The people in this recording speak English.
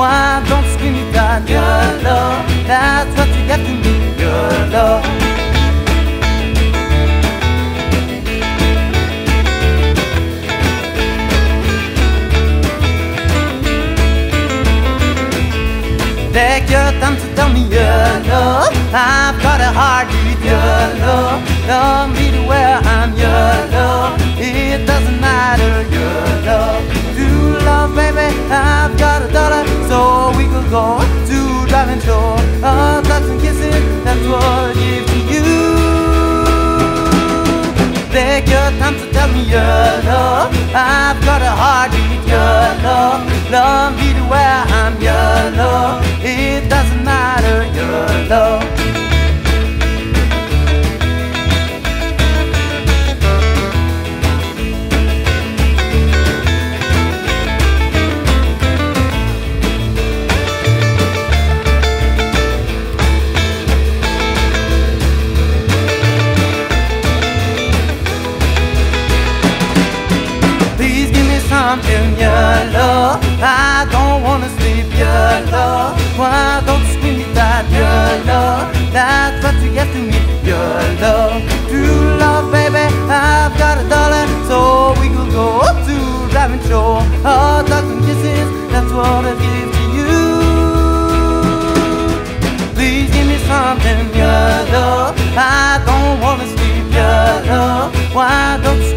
Why don't you give me that? your love? That's what you got to me, your love. Take your time to tell me your love. I've got a heart, your love. Love me to where to and that's what I give to you. Take your time to tell me your love. I've got a heartbeat, your love. Love me to where I'm your love. Me something, your love. I don't wanna sleep, your love. Why don't you scream me that, your love? That's what you get to me, your love. True love, baby, I've got a dollar, so we could go to driving show. Oh, hugs and kisses, that's what I give to you. Please give me something, your love. I don't wanna sleep, your love. Why don't